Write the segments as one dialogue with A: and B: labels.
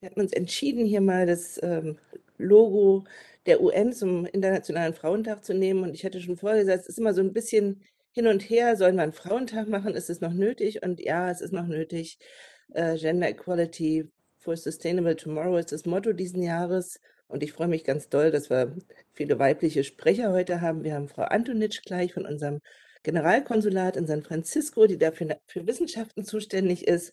A: Wir hatten uns entschieden, hier mal das ähm, Logo der UN zum Internationalen Frauentag zu nehmen. Und ich hatte schon vorher gesagt, es ist immer so ein bisschen hin und her. Sollen wir einen Frauentag machen? Ist es noch nötig? Und ja, es ist noch nötig. Äh, Gender Equality for Sustainable Tomorrow ist das Motto diesen Jahres. Und ich freue mich ganz doll, dass wir viele weibliche Sprecher heute haben. Wir haben Frau Antonitsch gleich von unserem Generalkonsulat in San Francisco, die dafür für Wissenschaften zuständig ist.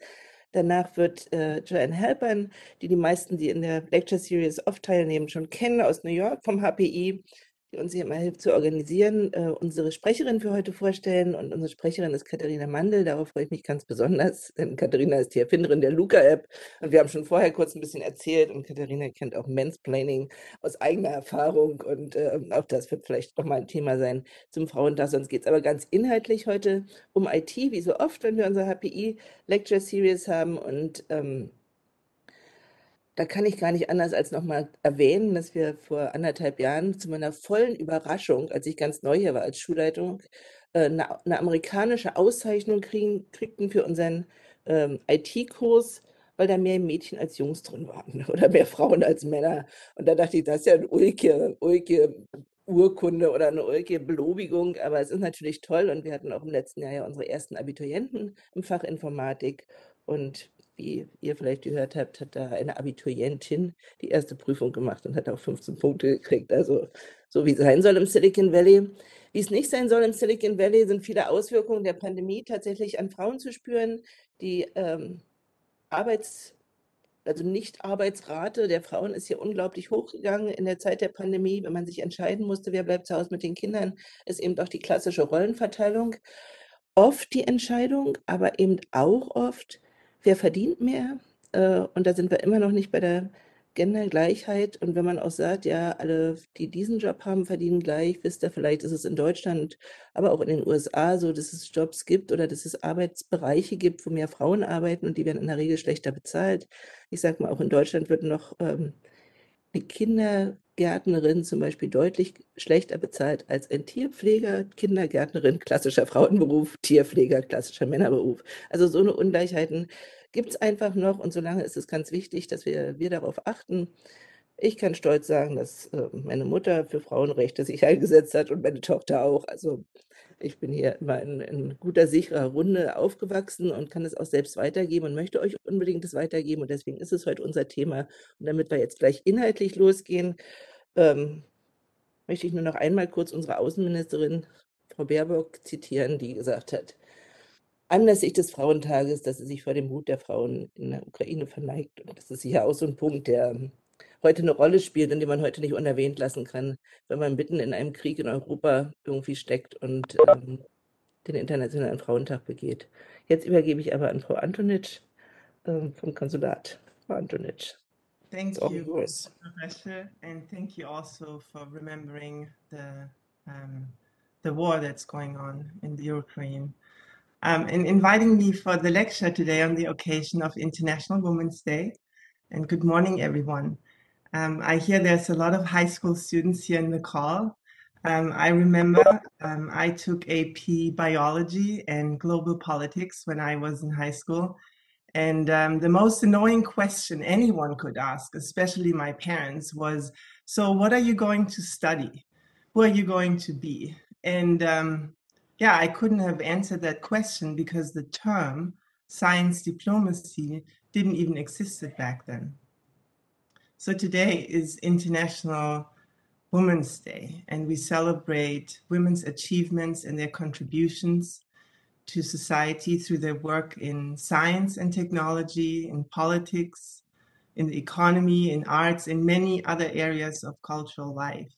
A: Danach wird äh, Joanne Halpern, die die meisten, die in der Lecture Series oft teilnehmen, schon kennen, aus New York vom HPI, die uns hier immer hilft zu organisieren, äh, unsere Sprecherin für heute vorstellen. Und unsere Sprecherin ist Katharina Mandel. Darauf freue ich mich ganz besonders, denn Katharina ist die Erfinderin der Luca-App. Und wir haben schon vorher kurz ein bisschen erzählt. Und Katharina kennt auch Mansplaining aus eigener Erfahrung. Und äh, auch das wird vielleicht nochmal ein Thema sein zum Frauentag. Sonst geht es aber ganz inhaltlich heute um IT, wie so oft, wenn wir unsere HPI Lecture Series haben. Und ähm, da kann ich gar nicht anders als nochmal erwähnen, dass wir vor anderthalb Jahren zu meiner vollen Überraschung, als ich ganz neu hier war als Schulleitung, äh, eine, eine amerikanische Auszeichnung kriegen, kriegten für unseren ähm, IT-Kurs, weil da mehr Mädchen als Jungs drin waren oder mehr Frauen als Männer. Und da dachte ich, das ist ja eine ulke, ulke Urkunde oder eine ulke Belobigung, aber es ist natürlich toll. Und wir hatten auch im letzten Jahr ja unsere ersten Abiturienten im Fach Informatik. Und wie ihr vielleicht gehört habt, hat da eine Abiturientin die erste Prüfung gemacht und hat auch 15 Punkte gekriegt. Also so wie es sein soll im Silicon Valley. Wie es nicht sein soll im Silicon Valley, sind viele Auswirkungen der Pandemie tatsächlich an Frauen zu spüren. Die ähm, Arbeits, also Nicht-Arbeitsrate der Frauen ist hier unglaublich hochgegangen in der Zeit der Pandemie. Wenn man sich entscheiden musste, wer bleibt zu Hause mit den Kindern, ist eben doch die klassische Rollenverteilung oft die Entscheidung, aber eben auch oft wer verdient mehr? Äh, und da sind wir immer noch nicht bei der Gendergleichheit. Und wenn man auch sagt, ja, alle, die diesen Job haben, verdienen gleich, wisst ihr, vielleicht ist es in Deutschland, aber auch in den USA so, dass es Jobs gibt oder dass es Arbeitsbereiche gibt, wo mehr Frauen arbeiten und die werden in der Regel schlechter bezahlt. Ich sage mal, auch in Deutschland wird noch ähm, Kindergärtnerin zum Beispiel deutlich schlechter bezahlt als ein Tierpfleger, Kindergärtnerin, klassischer Frauenberuf, Tierpfleger, klassischer Männerberuf. Also so eine Ungleichheiten gibt es einfach noch und solange ist es ganz wichtig, dass wir, wir darauf achten. Ich kann stolz sagen, dass äh, meine Mutter für Frauenrechte sich eingesetzt hat und meine Tochter auch. Also ich bin hier immer in, in, guter, sicherer Runde aufgewachsen und kann es auch selbst weitergeben und möchte euch unbedingt das weitergeben. Und deswegen ist es heute unser Thema. Und damit wir jetzt gleich inhaltlich losgehen, ähm, möchte ich nur noch einmal kurz unsere Außenministerin, Frau Baerbock, zitieren, die gesagt hat, anlässlich des Frauentages, dass sie sich vor dem Mut der Frauen in der Ukraine verneigt. Und das ist sicher auch so ein Punkt, der heute eine Rolle spielt und den man heute nicht unerwähnt lassen kann, wenn man mitten in einem Krieg in Europa irgendwie steckt und ähm, den Internationalen Frauentag begeht. Jetzt übergebe ich aber an Frau Antonitsch ähm, vom Konsulat. Frau Antonitsch.
B: Thank you, Professor, and thank you also for remembering the um, the war that's going on in the Ukraine. um, and inviting me for the lecture today on the occasion of International Women's Day. And good morning, everyone. Um, I hear there's a lot of high school students here in the call. Um, I remember um, I took AP biology and global politics when I was in high school. And um, the most annoying question anyone could ask, especially my parents, was So, what are you going to study? Who are you going to be? And um, yeah, I couldn't have answered that question because the term science diplomacy didn't even exist back then. So today is International Women's Day, and we celebrate women's achievements and their contributions to society through their work in science and technology, in politics, in the economy, in arts, in many other areas of cultural life.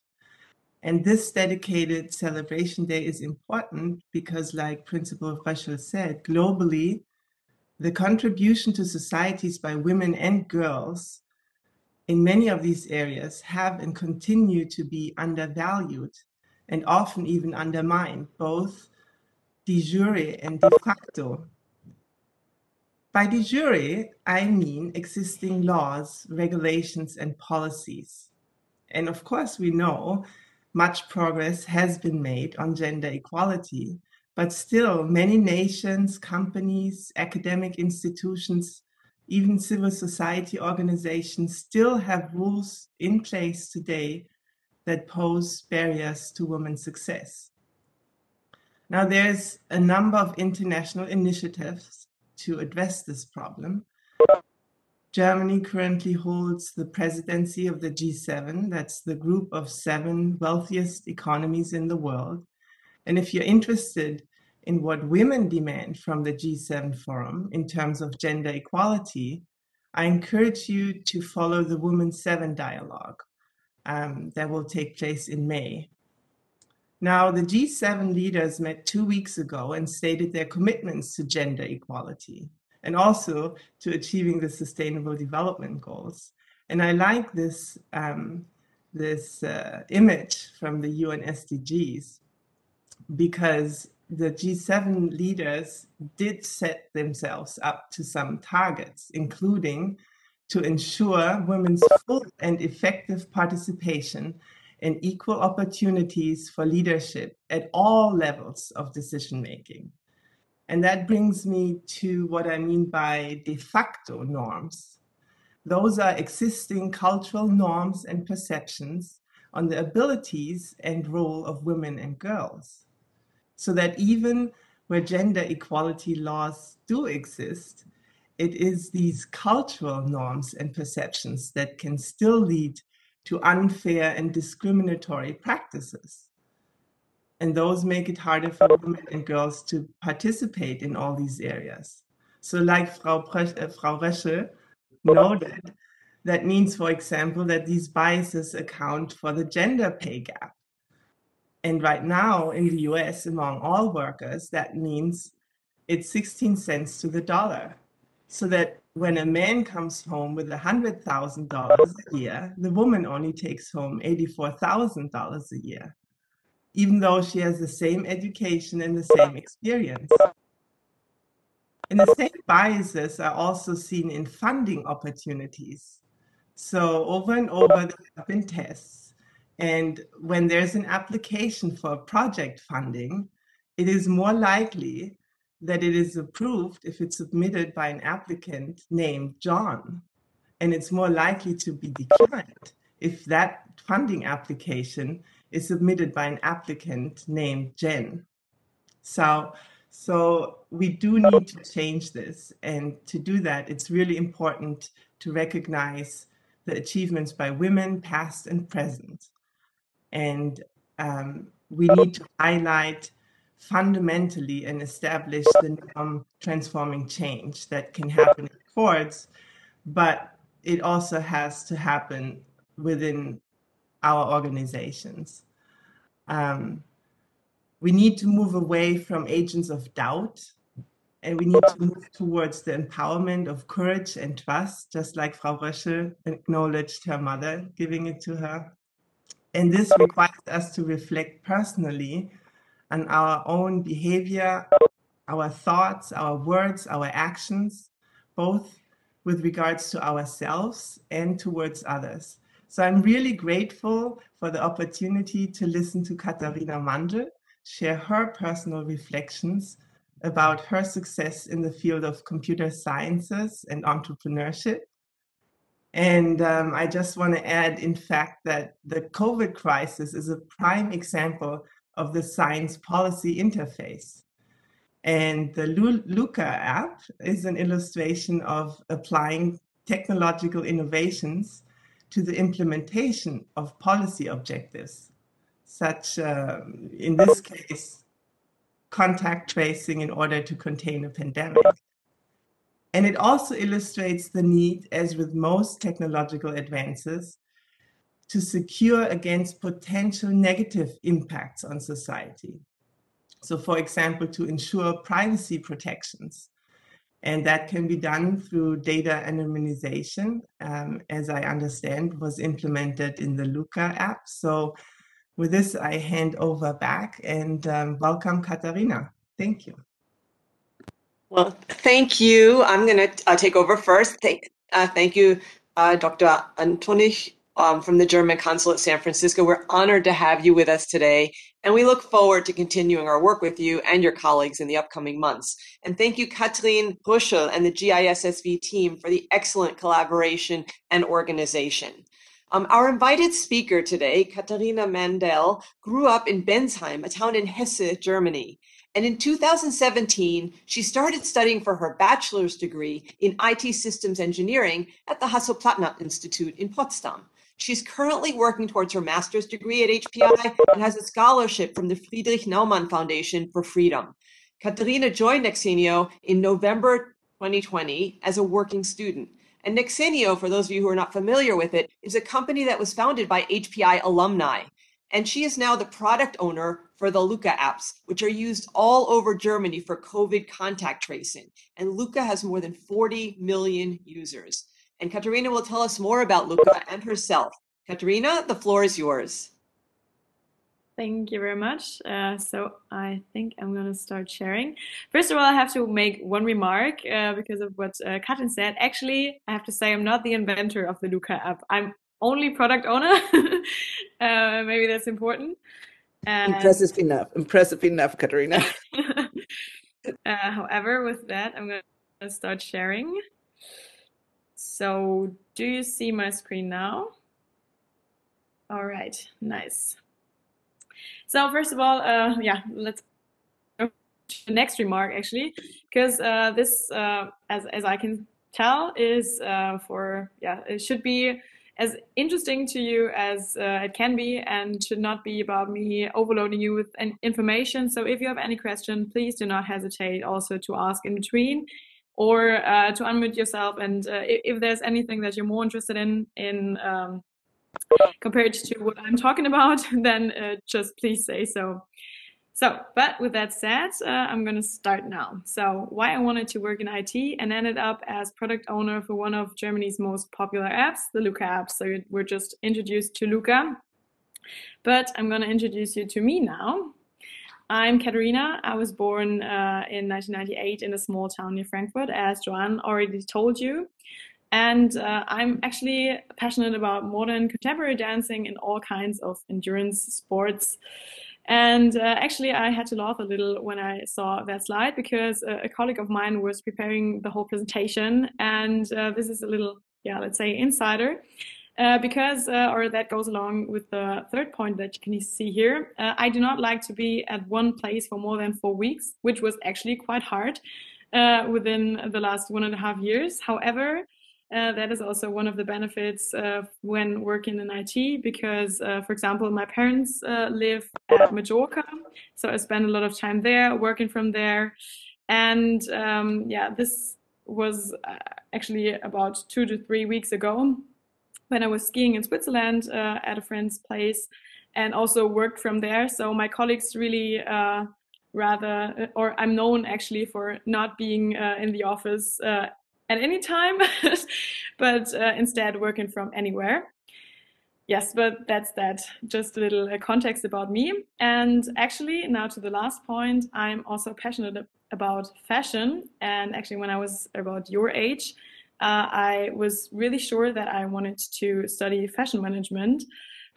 B: And this dedicated celebration day is important because, like Principal Rachel said, globally, the contribution to societies by women and girls in many of these areas have and continue to be undervalued and often even undermined, both de jure and de facto. By de jure, I mean existing laws, regulations, and policies. And of course, we know much progress has been made on gender equality, but still, many nations, companies, academic institutions even civil society organizations still have rules in place today that pose barriers to women's success. Now, there's a number of international initiatives to address this problem. Germany currently holds the presidency of the G7, that's the group of seven wealthiest economies in the world. And if you're interested in what women demand from the G7 forum in terms of gender equality, I encourage you to follow the Women 7 dialogue um, that will take place in May. Now, the G7 leaders met two weeks ago and stated their commitments to gender equality and also to achieving the Sustainable Development Goals. And I like this, um, this uh, image from the UN SDGs because the G7 leaders did set themselves up to some targets, including to ensure women's full and effective participation and equal opportunities for leadership at all levels of decision making. And that brings me to what I mean by de facto norms. Those are existing cultural norms and perceptions on the abilities and role of women and girls so that even where gender equality laws do exist, it is these cultural norms and perceptions that can still lead to unfair and discriminatory practices. And those make it harder for women and girls to participate in all these areas. So, like Frau, Pre uh, Frau Resche noted, that means, for example, that these biases account for the gender pay gap and right now in the US, among all workers, that means it's 16 cents to the dollar. So that when a man comes home with $100,000 a year, the woman only takes home $84,000 a year, even though she has the same education and the same experience. And the same biases are also seen in funding opportunities. So over and over, there have been tests and when there's an application for project funding, it is more likely that it is approved if it's submitted by an applicant named John. And it's more likely to be declined if that funding application is submitted by an applicant named Jen. So, so we do need to change this. And to do that, it's really important to recognize the achievements by women, past and present. And um, we need to highlight fundamentally and establish the norm transforming change that can happen in courts, but it also has to happen within our organizations. Um, we need to move away from agents of doubt and we need to move towards the empowerment of courage and trust, just like Frau Röschel acknowledged her mother giving it to her. And this requires us to reflect personally on our own behavior, our thoughts, our words, our actions, both with regards to ourselves and towards others. So I'm really grateful for the opportunity to listen to Caterina Mandel share her personal reflections about her success in the field of computer sciences and entrepreneurship and um, I just want to add, in fact, that the COVID crisis is a prime example of the science policy interface. And the LUCA app is an illustration of applying technological innovations to the implementation of policy objectives, such, uh, in this case, contact tracing in order to contain a pandemic. And it also illustrates the need, as with most technological advances, to secure against potential negative impacts on society. So, for example, to ensure privacy protections. And that can be done through data anonymization, um, as I understand was implemented in the Luca app. So, with this, I hand over back and um, welcome Caterina. Thank you.
C: Well, thank you. I'm going to uh, take over first. Thank, uh, thank you, uh, Dr. Antonich um, from the German consulate San Francisco. We're honored to have you with us today, and we look forward to continuing our work with you and your colleagues in the upcoming months. And thank you, Katrin Rüschel and the GISSV team for the excellent collaboration and organization. Um, our invited speaker today, Caterina Mandel, grew up in Bensheim, a town in Hesse, Germany. And in 2017, she started studying for her bachelor's degree in IT systems engineering at the Hasso-Plattner Institute in Potsdam. She's currently working towards her master's degree at HPI and has a scholarship from the Friedrich Naumann Foundation for Freedom. Caterina joined Nexenio in November 2020 as a working student. And Nexenio, for those of you who are not familiar with it, is a company that was founded by HPI alumni. And she is now the product owner for the Luca apps, which are used all over Germany for COVID contact tracing. And Luca has more than 40 million users. And Caterina will tell us more about Luca and herself. Caterina, the floor is yours.
D: Thank you very much. Uh, so I think I'm going to start sharing. First of all, I have to make one remark uh, because of what uh, said. Actually, I have to say I'm not the inventor of the Luca app. I'm only product owner. uh, maybe that's important.
A: And Impressive enough. Impressive enough, Caterina.
D: uh, however, with that, I'm going to start sharing. So do you see my screen now? All right, nice. So first of all, uh, yeah, let's the next remark actually, because uh, this, uh, as as I can tell, is uh, for yeah, it should be as interesting to you as uh, it can be and should not be about me overloading you with information. So if you have any question, please do not hesitate also to ask in between or uh, to unmute yourself. And uh, if, there's anything that you're more interested in, in um, compared to what I'm talking about, then uh, just please say so. So, but with that said, uh, I'm going to start now. So, why I wanted to work in IT and ended up as product owner for one of Germany's most popular apps, the Luca app. So, we're just introduced to Luca. But I'm going to introduce you to me now. I'm Caterina. I was born uh, in 1998 in a small town near Frankfurt, as Joanne already told you. And uh, I'm actually passionate about modern contemporary dancing and all kinds of endurance sports. And uh, actually, I had to laugh a little when I saw that slide because a, colleague of mine was preparing the whole presentation. And uh, this is a little, yeah, let's say insider. Uh, because, uh, or that goes along with the third point that you can see here. Uh, I do not like to be at one place for more than four weeks, which was actually quite hard within the last one and a half years. However, uh, that is also one of the benefits uh, when working in IT because, uh, for example, my parents uh, live at Majorca, so I spend a lot of time there, working from there. And um, yeah, this was uh, actually about two to three weeks ago when I was skiing in Switzerland uh, at a friend's place and also worked from there. So my colleagues really rather, or I'm known actually for not being in the office at any time, but uh, instead working from anywhere. Yes, but that's that. Just a little uh, context about me. And actually, now to the last point, I'm also passionate about fashion. And actually, when I was about your age, uh, I was really sure that I wanted to study fashion management.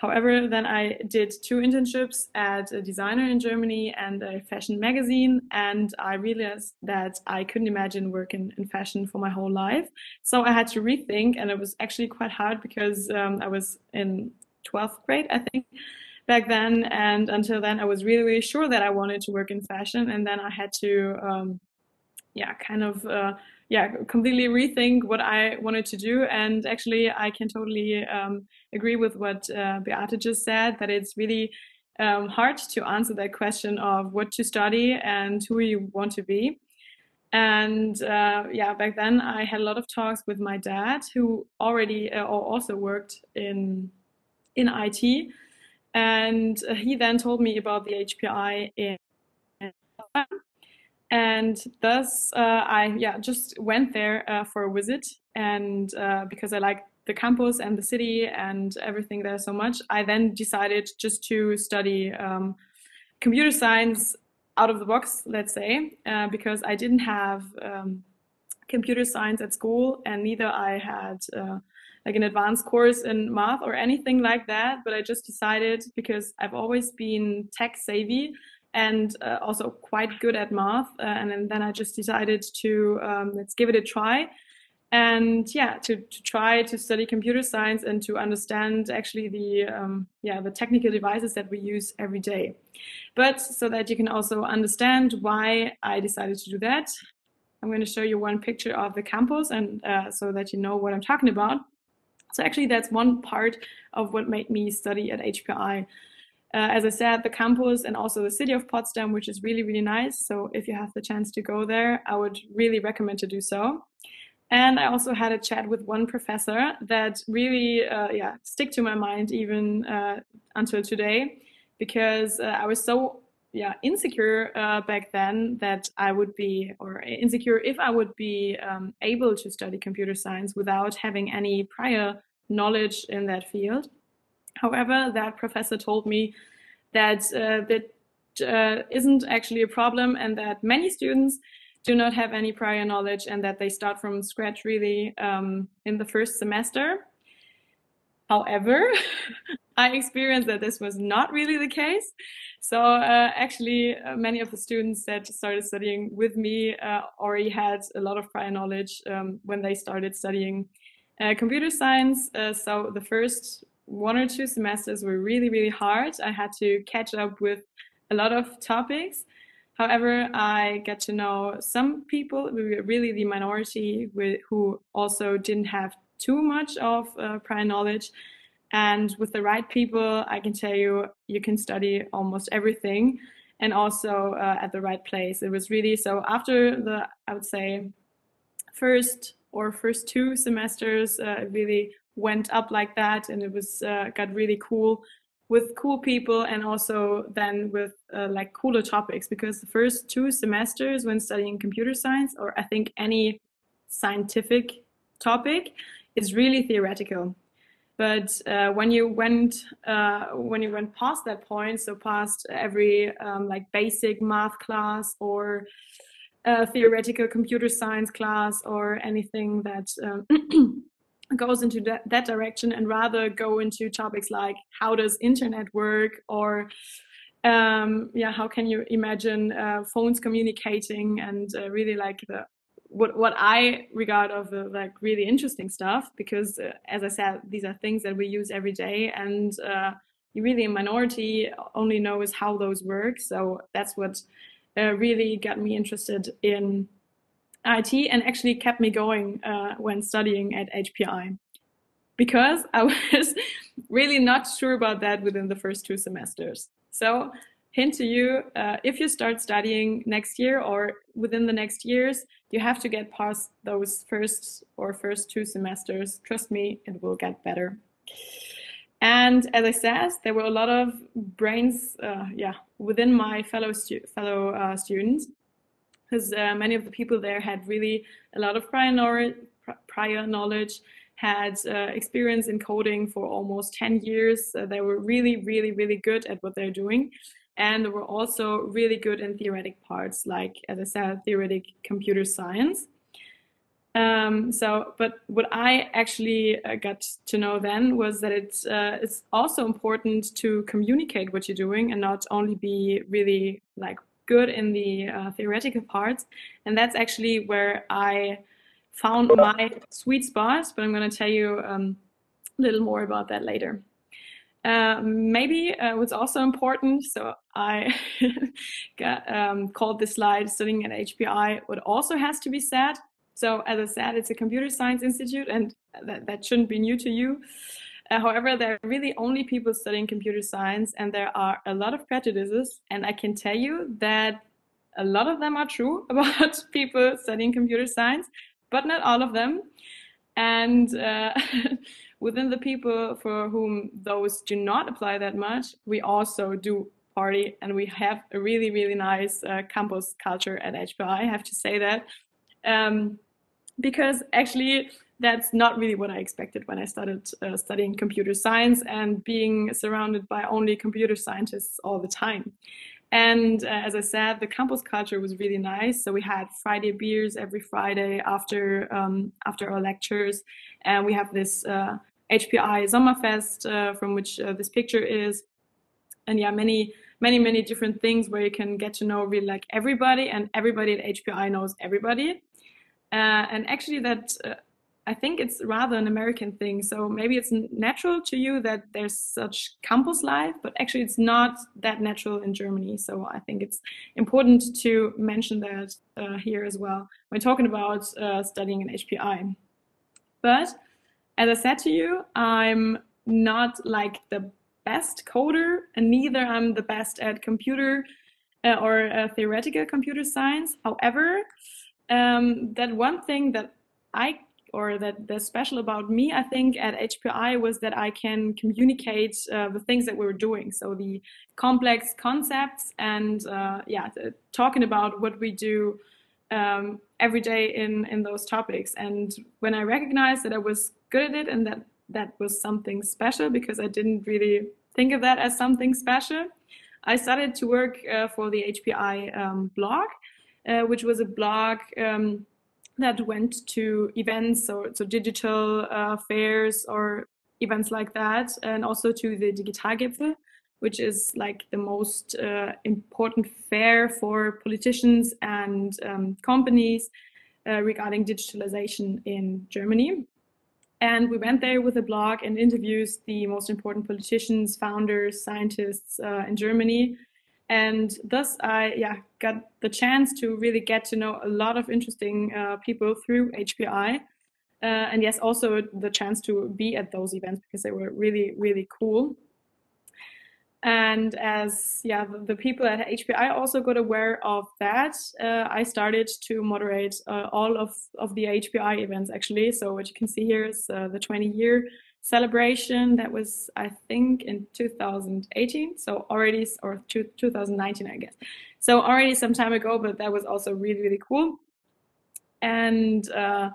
D: However, then I did two internships at a designer in Germany and a fashion magazine, and I realized that I couldn't imagine working in fashion for my whole life. So I had to rethink, and it was actually quite hard because um, I was in 12th grade, I think, back then. And until then, I was really, really sure that I wanted to work in fashion. And then I had to, um, yeah, kind of. Uh, yeah, completely rethink what I wanted to do. And actually, I can totally um, agree with what uh, Beate just said that it's really um, hard to answer that question of what to study and who you want to be. And uh, yeah, back then I had a lot of talks with my dad, who already uh, also worked in in IT, and he then told me about the HPI in and thus uh, I yeah just went there uh, for a visit, and uh, because I like the campus and the city and everything there so much, I then decided just to study um, computer science out of the box, let's say, uh, because I didn't have um, computer science at school, and neither I had uh, like an advanced course in math or anything like that. But I just decided because I've always been tech savvy and uh, also quite good at math. Uh, and then I just decided to um, let's give it a try. And yeah, to, to try to study computer science and to understand actually the um, yeah the technical devices that we use every day. But so that you can also understand why I decided to do that, I'm going to show you one picture of the campus, and uh, so that you know what I'm talking about. So actually, that's one part of what made me study at HPI. Uh, as I said, the campus and also the city of Potsdam, which is really, really nice. So if you have the chance to go there, I would really recommend to do so. And I also had a chat with one professor that really, uh, yeah, stick to my mind even uh, until today, because uh, I was so, yeah, insecure uh, back then that I would be, or insecure if I would be um, able to study computer science without having any prior knowledge in that field. However, that professor told me that uh, that uh, isn't actually a problem and that many students do not have any prior knowledge and that they start from scratch really um, in the first semester. However, I experienced that this was not really the case. So uh, actually, uh, many of the students that started studying with me uh, already had a lot of prior knowledge um, when they started studying uh, computer science. Uh, so the first one or two semesters were really, really hard. I had to catch up with a lot of topics. However, I got to know some people, we were really the minority, who also didn't have too much of uh, prior knowledge. And with the right people, I can tell you, you can study almost everything and also uh, at the right place. It was really so after the, I would say, first or first two semesters, uh, really went up like that. And it was, uh, got really cool with cool people and also then with uh, like cooler topics because the first two semesters when studying computer science or i think any scientific topic is really theoretical but uh, when you went uh, when you went past that point so past every um, like basic math class or theoretical computer science class or anything that um, goes into that, that direction and rather go into topics like how does internet work? Or um, yeah how can you imagine uh, phones communicating? And uh, really like the what what I regard of the like really interesting stuff because uh, as I said these are things that we use every day and uh, you really a minority only knows how those work. So that's what uh, really got me interested in IT and actually kept me going uh, when studying at HPI because I was really not sure about that within the first two semesters. So, hint to you uh, if you start studying next year or within the next years, you have to get past those first or first two semesters. Trust me, it will get better. And as I said, there were a lot of brains, uh, yeah, within my fellow stu fellow uh, students because uh, many of the people there had really a lot of prior, knowledge, prior knowledge had uh, experience in coding for almost 10 years. Uh, they were really, really, really good at what they're doing. And they were also really good in theoretic parts, like, as I said, theoretic computer science. Um, so, but what I actually uh, got to know then was that it's, uh, it's also important to communicate what you're doing and not only be really like good in the uh, theoretical parts. And that's actually where I found my sweet spot, but I'm going to tell you um, a little more about that later. Uh, maybe uh, what's also important, so I got, um, called this slide studying at HPI, what also has to be said. So as I said, it's a computer science institute and that, that shouldn't be new to you. Uh, however, there are really only people studying computer science, and there are a lot of prejudices. And I can tell you that a lot of them are true about people studying computer science, but not all of them. And uh, within the people for whom those do not apply that much, we also do party and we have a really, really nice uh, campus culture at HPI. I have to say that. Um, because actually, that's not really what I expected when I started uh, studying computer science and being surrounded by only computer scientists all the time. And uh, as I said, the campus culture was really nice. So we had Friday beers every Friday after um, after our lectures, and we have this uh, HPI Sommerfest uh, from which uh, this picture is, and yeah, many many many different things where you can get to know really like everybody, and everybody at HPI knows everybody. Uh, and actually, that uh, I think it's rather an American thing. So maybe it's natural to you that there's such campus life, but actually it's not that natural in Germany. So I think it's important to mention that uh, here as well when talking about uh, studying in HPI. But as I said to you, I'm not like the best coder, and neither I'm the best at computer uh, or uh, theoretical computer science. However, um, that one thing that I or that that's special about me, I think, at HPI was that I can communicate uh, the things that we were doing. So the complex concepts and uh, yeah, talking about what we do um, every day in in those topics. And when I recognized that I was good at it and that that was something special because I didn't really think of that as something special, I started to work uh, for the HPI um, blog, uh, which was a blog. Um, that went to events or so digital uh, fairs or events like that, and also to the Digitalgipfel, which is like the most uh, important fair for politicians and um, companies uh, regarding digitalization in Germany. And we went there with a blog and interviewed the most important politicians, founders, scientists uh, in Germany and thus I yeah got the chance to really get to know a lot of interesting uh, people through HPI. Uh, and yes, also the chance to be at those events because they were really, really cool. And as yeah, the, the people at HPI also got aware of that, uh, I started to moderate uh, all of, of the HPI events actually. So what you can see here is uh, the 20 year celebration that was i think in 2018 so already or 2019 i guess. So already some time ago but that was also really really cool. And uh,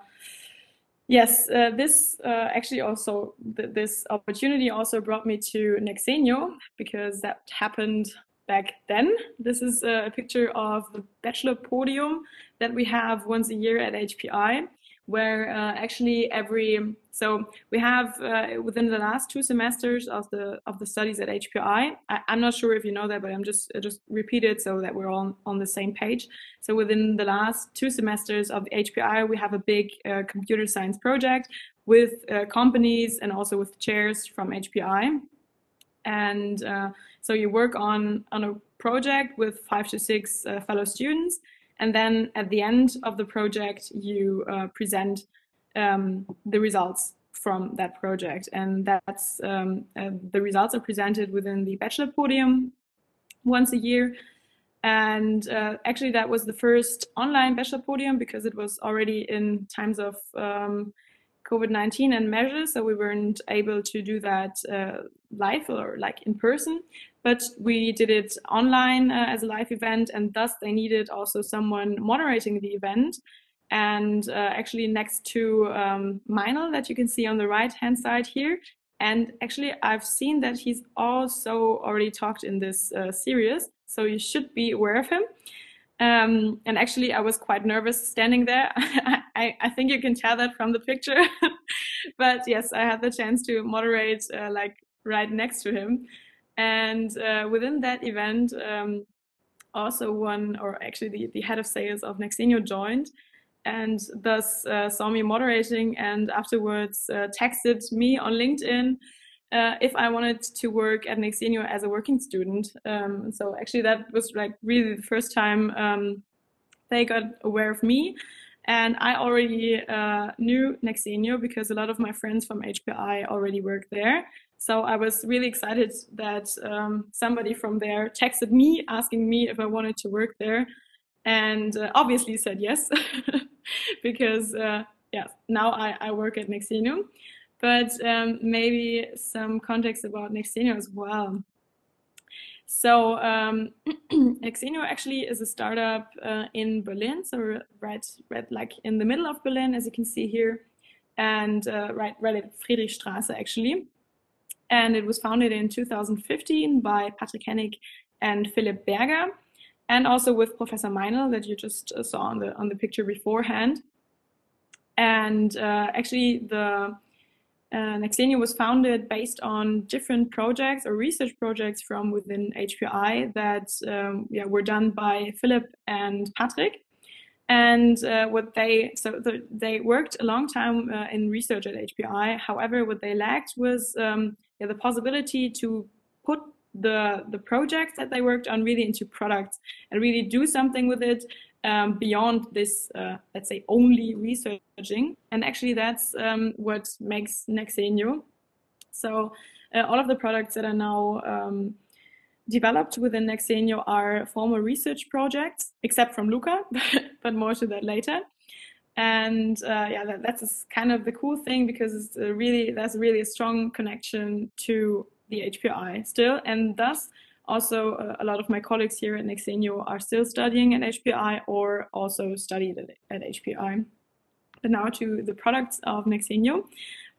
D: yes uh, this uh, actually also th this opportunity also brought me to nexenio because that happened back then. This is a picture of the bachelor podium that we have once a year at hpi where uh, actually every so we have uh, within the last two semesters of the of the studies at HPI. I, am not sure if you know that, but I'm just uh, just repeat it so that we're all on the same page. So within the last two semesters of HPI, we have a big uh, computer science project with uh, companies and also with chairs from HPI. And uh, so you work on on a project with five to six fellow students and then at the end of the project, you uh, present um, the results from that project. And that's um, uh, the results are presented within the bachelor podium once a year. And uh, actually, that was the first online bachelor podium because it was already in times of um, COVID 19 and measures. So we weren't able to do that uh, live or like in person but we did it online uh, as a live event, and thus they needed also someone moderating the event. And uh, actually, next to um, Meinel, that you can see on the right hand side here. And actually, I've seen that he's also already talked in this uh, series, so you should be aware of him. Um, and actually, I was quite nervous standing there. I, I, think you can tell that from the picture. but yes, I had the chance to moderate uh, like right next to him. And uh, within that event, um, also one, or actually the, the head of sales of Nexenio joined and thus uh, saw me moderating and afterwards uh, texted me on LinkedIn uh, if I wanted to work at Nexenio as a working student. Um, so actually that was like really the first time um, they got aware of me. And I already uh, knew Nexenio because a lot of my friends from HPI already worked there. So I was really excited that um, somebody from there texted me asking me if I wanted to work there, and uh, obviously said yes, because uh, yeah, now I, I work at Nexenio. But um, maybe some context about Nexenio as well. So um, Nexenio actually is a startup uh, in Berlin, so right, right, like in the middle of Berlin, as you can see here, and uh, right, right at Friedrichstraße actually. And it was founded in 2015 by Patrick Hennig and Philipp Berger, and also with Professor Meinel that you just uh, saw on the on the picture beforehand. And uh, actually, the uh, Nexenio was founded based on different projects or research projects from within HPI that um, yeah, were done by Philip and Patrick. And uh, what they so the, they worked a long time uh, in research at HPI. However, what they lacked was um, yeah, the possibility to put the the projects that they worked on really into products and really do something with it um, beyond this, uh, let's say, only researching. And actually, that's um, what makes Nexenio. So uh, all of the products that are now um, developed within Nexenio are former research projects, except from Luca, but more to that later. And uh, yeah, that, that's kind of the cool thing because it's really there's really a strong connection to the HPI still, and thus also, uh, a lot of my colleagues here at Nexenio are still studying at HPI or also studied at, HPI. But now to the products of Nexenio.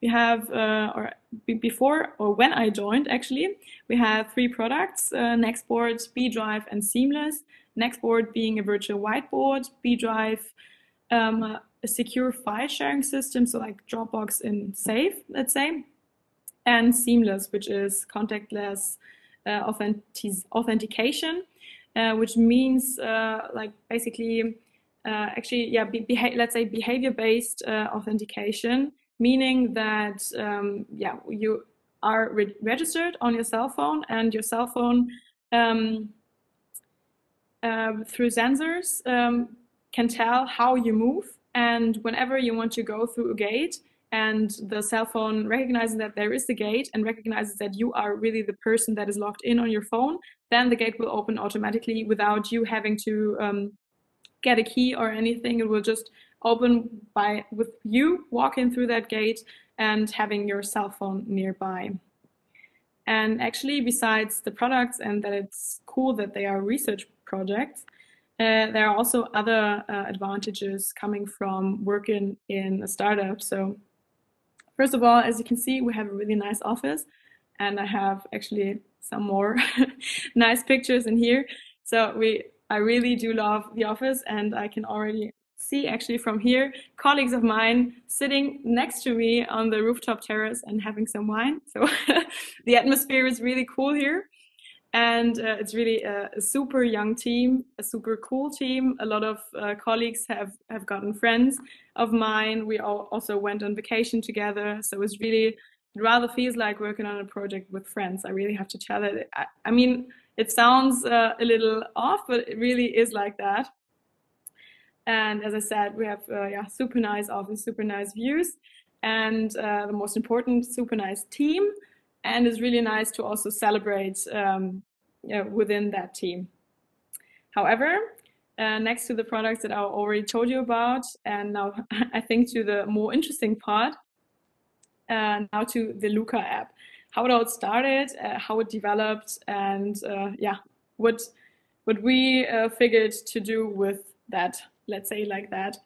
D: We have, uh, or before or when I joined actually, we had three products, uh, Nextboard, bDrive, and Seamless. Nextboard being a virtual whiteboard, bDrive, um, a secure file sharing system, so like Dropbox in Safe, let's say, and Seamless, which is contactless authentic authentication, uh, which means uh, like basically actually yeah be, let's say behavior based authentication, meaning that um, yeah you are re registered on your cell phone and your cell phone um, uh, through sensors um, can tell how you move and whenever you want to go through a gate and the cell phone recognizes that there is the gate and recognizes that you are really the person that is logged in on your phone, then the gate will open automatically without you having to um, get a key or anything. It will just open by with you walking through that gate and having your cell phone nearby. And actually, besides the products and that it's cool that they are research projects, uh, there are also other uh, advantages coming from working in a startup. So First of all, as you can see, we have a really nice office and I have actually some more nice pictures in here. So we, I really do love the office and I can already see actually from here colleagues of mine sitting next to me on the rooftop terrace and having some wine. So the atmosphere is really cool here and uh, it's really a, a, super young team a super cool team. A lot of uh, colleagues have have gotten friends of mine. We all also went on vacation together. So it's really it rather feels like working on a project with friends. I really have to tell it. I, I mean it sounds uh, a little off but it really is like that. And as i said we have uh, yeah super nice office super nice views and uh, the most important super nice team and it's really nice to also celebrate um, you know, within that team. However, uh, next to the products that I already told you about, and now I think to the more interesting part, uh, now to the Luca app, how it all started, uh, how it developed, and uh, yeah, what what we uh, figured to do with that, let's say like that.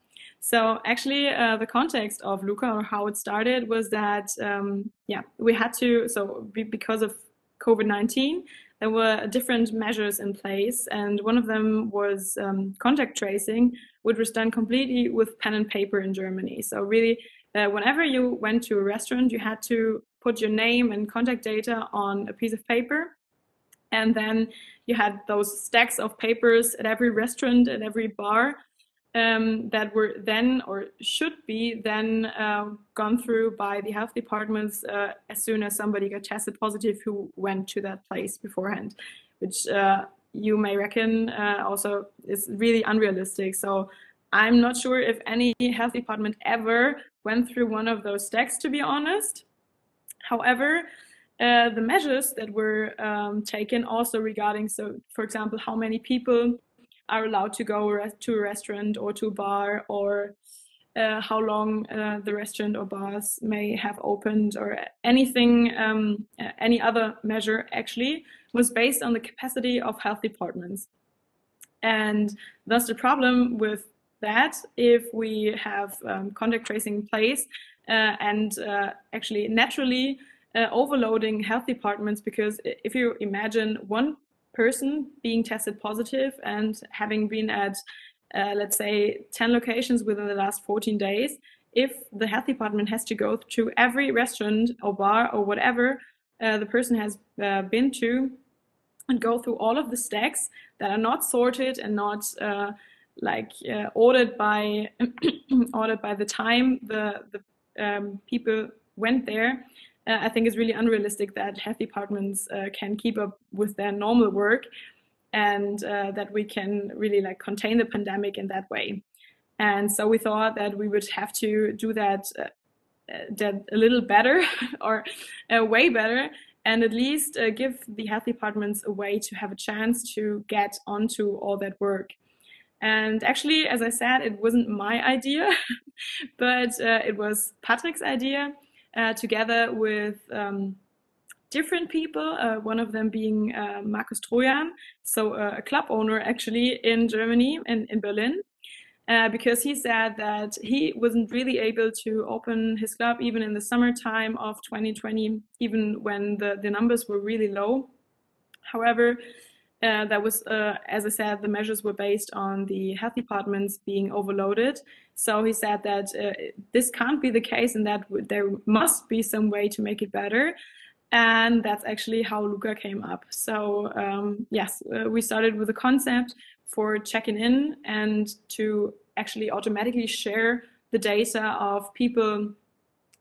D: So actually, uh, the context of Luca or how it started was that um, yeah, we had to so be, because of COVID nineteen, there were different measures in place, and one of them was um, contact tracing, which was done completely with pen and paper in Germany. So really, uh, whenever you went to a restaurant, you had to put your name and contact data on a piece of paper, and then you had those stacks of papers at every restaurant, at every bar, um, that were then or should be then uh, gone through by the health departments uh, as soon as somebody got tested positive who went to that place beforehand, which uh, you may reckon uh, also is really unrealistic. So I'm not sure if any health department ever went through one of those stacks, to be honest. However, uh, the measures that were um, taken also regarding, so for example, how many people are allowed to go to a restaurant or to a bar or uh, how long uh, the restaurant or bars may have opened or anything, um, any other measure actually was based on the capacity of health departments. And thus the problem with that, if we have um, contact tracing in place uh, and uh, actually naturally uh, overloading health departments, because if you imagine one person being tested positive and having been at, uh, let's say, 10 locations within the last 14 days, if the health department has to go to every restaurant or bar or whatever uh, the person has uh, been to and go through all of the stacks that are not sorted and not uh, like uh, ordered by ordered by the time the the um, people went there. Uh, I think it's really unrealistic that health departments uh, can keep up with their normal work, and that we can really like contain the pandemic in that way. And so we thought that we would have to do that uh, that a little better or uh, way better and at least uh, give the health departments a way to have a chance to get onto all that work. And actually, as I said, it wasn't my idea, but uh, it was Patrick's idea uh, together with um, different people, uh, one of them being uh, Marcus Trojan, so a club owner actually in Germany and in Berlin. Uh, because he said that he wasn't really able to open his club even in the summertime of 2020, even when the, the numbers were really low. However, uh, that was, uh, as I said, the measures were based on the health departments being overloaded. So he said that uh, this can't be the case and that there must be some way to make it better. And that's actually how Luca came up. So, um, yes, uh, we started with a concept for checking in and to actually automatically share the data of people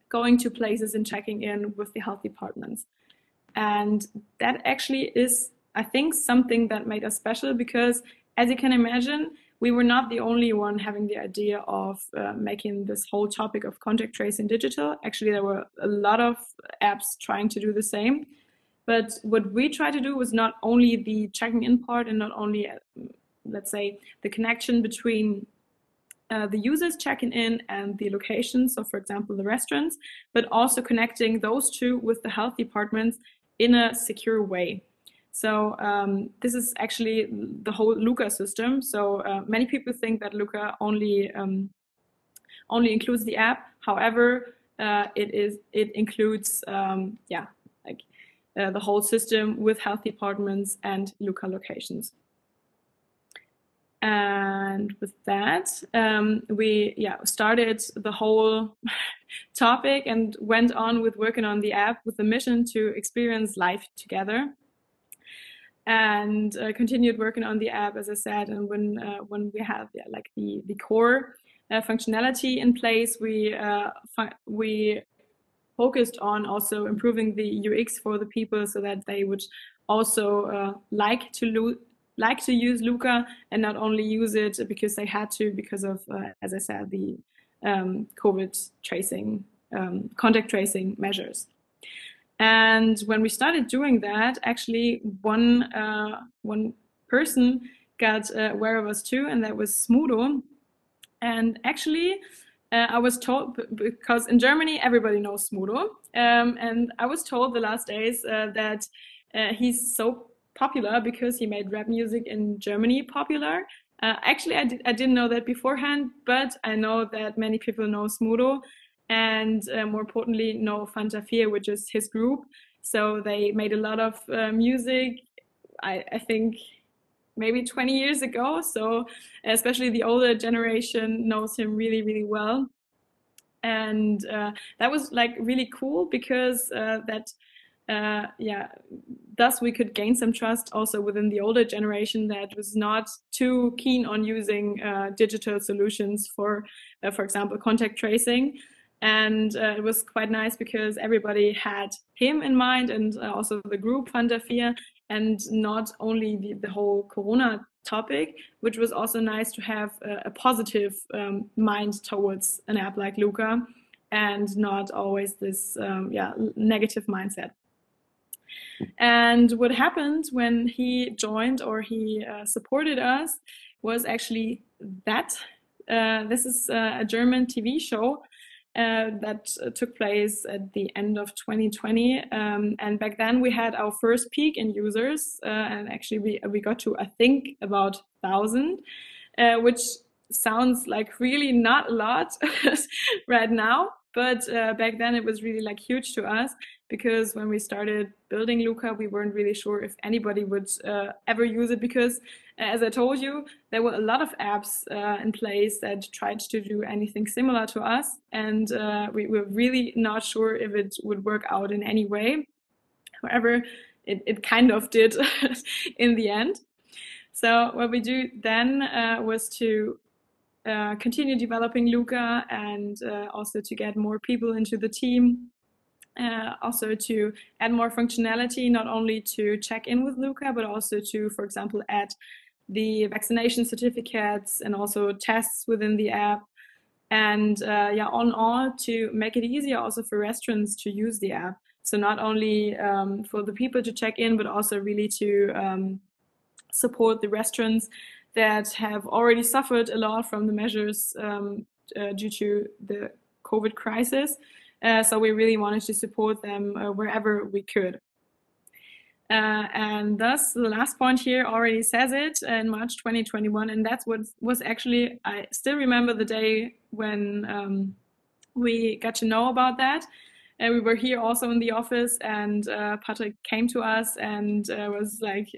D: going to places and checking in with the health departments. And that actually is, I think, something that made us special because, as you can imagine, we were not the only one having the idea of uh, making this whole topic of contact tracing digital. Actually, there were a lot of apps trying to do the same. But what we tried to do was not only the checking in part and not only uh, let's say, the connection between uh, the users checking in and the locations, so for example, the restaurants, but also connecting those two with the health departments in a secure way. So um, this is actually the whole Luca system. So uh, many people think that Luca only um, only includes the app. However, uh, it is it includes um, yeah like uh, the whole system with health departments and Luca locations. And with that, um, we yeah started the whole topic and went on with working on the app with the mission to experience life together. And uh, continued working on the app, as I said. And when uh, when we have yeah, like the the core uh, functionality in place, we uh, we focused on also improving the UX for the people so that they would also uh, like to like to use Luca and not only use it because they had to because of, uh, as I said, the um, COVID tracing, um, contact tracing measures. And when we started doing that, actually one uh, one person got uh, aware of us too, and that was Smudo. And actually, uh, I was told because in Germany everybody knows Smudo, um, and I was told the last days uh, that uh, he's so popular because he made rap music in Germany popular. Uh, actually, I, I didn't know that beforehand, but I know that many people know Smudo and uh, more importantly, know Fanta 4, which is his group. So they made a lot of uh, music, I, I think maybe 20 years ago. So especially the older generation knows him really, really well. And uh, that was like really cool because uh, that uh, yeah, thus we could gain some trust also within the older generation that was not too keen on using uh, digital solutions for, uh, for example, contact tracing. And uh, it was quite nice because everybody had him in mind and uh, also the group Fanta 4 and not only the, the whole Corona topic, which was also nice to have a, a positive um, mind towards an app like Luca and not always this um, yeah negative mindset. And what happened when he joined or he uh, supported us was actually that. Uh, this is uh, a German TV show uh, that uh, took place at the end of 2020. Um, and back then we had our first peak in users, uh, and actually we we got to I think about thousand, which sounds like really not a lot right now but uh, back then it was really like huge to us because when we started building Luca, we weren't really sure if anybody would uh, ever use it because, as I told you, there were a lot of apps uh, in place that tried to do anything similar to us, and uh, we were really not sure if it would work out in any way. However, it, it kind of did in the end. So what we do then uh, was to uh, continue developing Luca and uh, also to get more people into the team. Uh, also to add more functionality, not only to check in with Luca, but also to, for example, add the vaccination certificates and also tests within the app. And uh, yeah, on all to make it easier also for restaurants to use the app. So not only um, for the people to check in, but also really to um, support the restaurants that have already suffered a lot from the measures um, uh, due to the COVID crisis. Uh, so we really wanted to support them uh, wherever we could. Uh, and thus, the last point here already says it in March 2021, and that's what was actually, I still remember the day when um, we got to know about that. And we were here also in the office, and uh, Patrick came to us and uh, was like,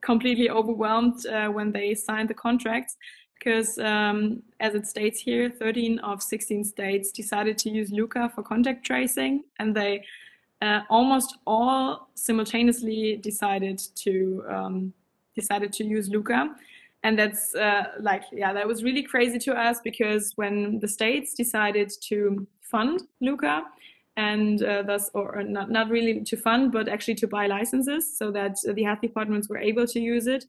D: completely overwhelmed uh, when they signed the contracts because um, as it states here 13 of 16 states decided to use luca for contact tracing and they uh, almost all simultaneously decided to um, decided to use luca and that's uh, like yeah that was really crazy to us because when the states decided to fund luca and uh, thus, or not, not really to fund, but actually to buy licenses so that the health departments were able to use it.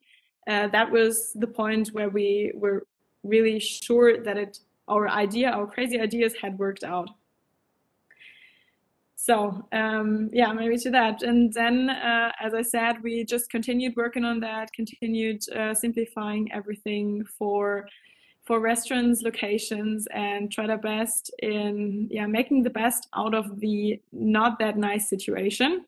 D: Uh, that was the point where we were really sure that it, our idea, our crazy ideas had worked out. So um, yeah, maybe to that. And then, uh, as I said, we just continued working on that, continued uh, simplifying everything for for restaurants, locations, and try their best in yeah making the best out of the not that nice situation.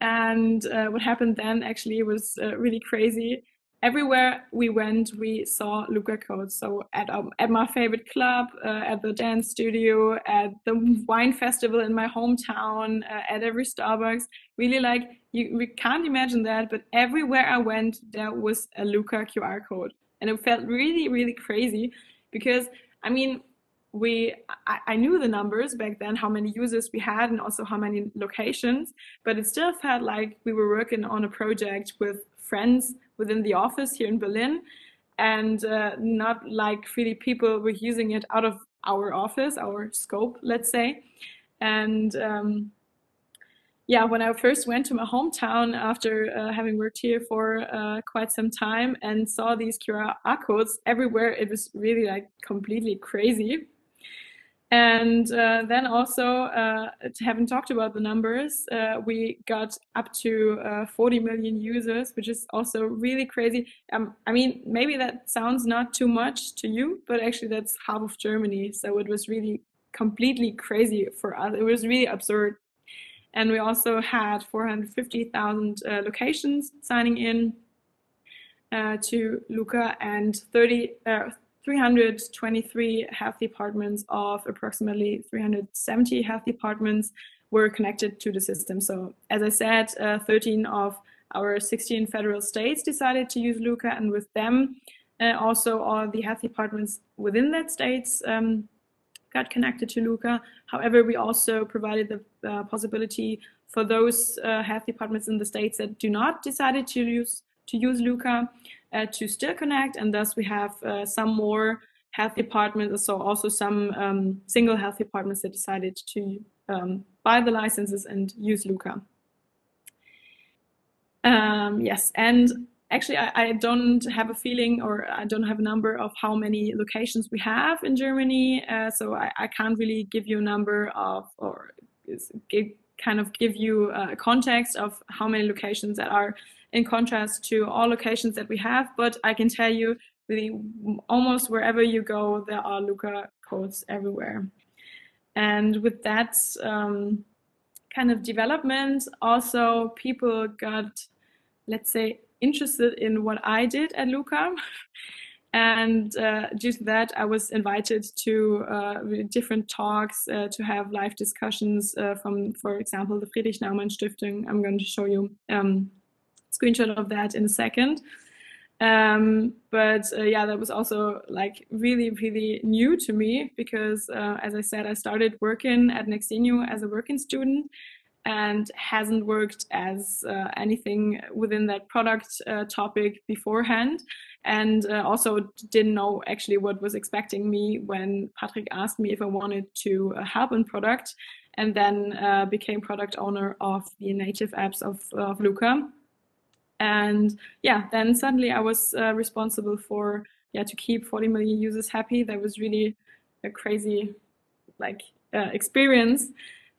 D: And uh, what happened then actually was uh, really crazy. Everywhere we went, we saw Luca codes. So at um, at my favorite club, uh, at the dance studio, at the wine festival in my hometown, uh, at every Starbucks. Really like you, we can't imagine that, but everywhere I went, there was a Luca QR code and it felt really really crazy because i mean we I, I, knew the numbers back then how many users we had and also how many locations but it still felt like we were working on a project with friends within the office here in berlin and uh, not like really people were using it out of our office our scope let's say and um, yeah, when I first went to my hometown after uh, having worked here for uh, quite some time and saw these QR codes everywhere, it was really like completely crazy. And uh, then also, uh, having talked about the numbers, uh, we got up to uh, 40 million users, which is also really crazy. Um, I mean, maybe that sounds not too much to you, but actually that's half of Germany. So it was really completely crazy for us. It was really absurd and we also had 450,000 uh, locations signing in uh, to Luca and 30, uh, 323 health departments of approximately 370 health departments were connected to the system. So as I said, uh, 13 of our 16 federal states decided to use Luca and with them uh, also all the health departments within that states um, got connected to Luca. However, we also provided the uh, possibility for those uh, health departments in the states that do not decided to use to use Luca uh, to still connect, and thus we have uh, some more health departments, so also some um, single health departments that decided to um, buy the licenses and use Luca. Um, yes, and actually I, I, don't have a feeling or I don't have a number of how many locations we have in Germany. Uh, so I, I, can't really give you a number of or give, kind of give you a context of how many locations that are in contrast to all locations that we have. But I can tell you really almost wherever you go, there are Luca codes everywhere. And with that um, kind of development, also people got, let's say, interested in what I did at Luca. And uh, due to that, I was invited to uh, different talks uh, to have live discussions uh, from, for example, the Friedrich Naumann Stiftung. I'm going to show you um, screenshot of that in a second. Um, but uh, yeah, that was also like really, really new to me because, uh, as I said, I started working at Nexenio as a working student and hasn't worked as uh, anything within that product uh, topic beforehand and uh, also didn't know actually what was expecting me when patrick asked me if i wanted to uh, help in product and then uh, became product owner of the native apps of, of Luca and yeah then suddenly i was uh, responsible for yeah to keep 40 million users happy that was really a crazy like experience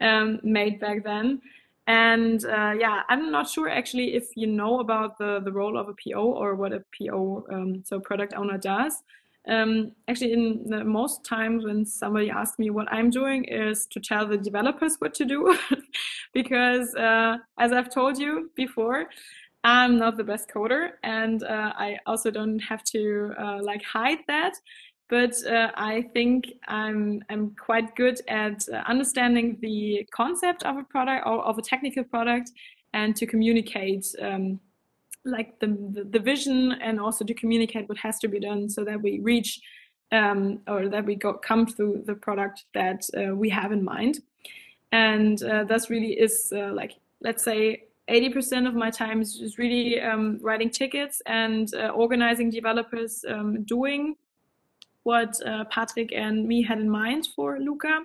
D: um, made back then. And uh, yeah, I'm not sure actually if you know about the, the role of a PO or what a PO, um, so product owner, does. Um, actually, in the most times when somebody asks me what I'm doing is to tell the developers what to do, because uh, as I've told you before, I'm not the best coder, and uh, I also don't have to uh, like hide that. But uh, I think I'm I'm quite good at uh, understanding the concept of a product or of a technical product and to communicate um, like the, the, the vision and also to communicate what has to be done so that we reach um, or that we go come through the product that uh, we have in mind. And uh, really is uh, like let's say 80% of my time is really um, writing tickets and uh, organizing developers um, doing what uh, Patrick and me had in mind for Luca.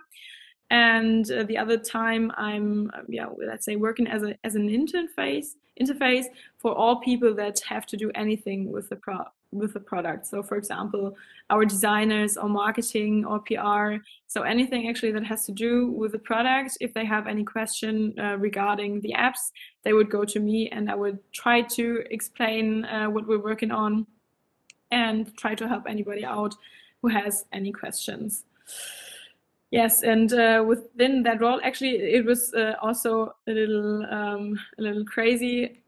D: And uh, the other time, I'm uh, yeah, let's say working as a as an interface interface for all people that have to do anything with the pro with the product. So, for example, our designers or marketing or PR. So anything actually that has to do with the product. If they have any question uh, regarding the apps, they would go to me, and I would try to explain uh, what we're working on and try to help anybody out who has any questions. Yes, and uh, within that role, actually, it was uh, also a little um, a little crazy.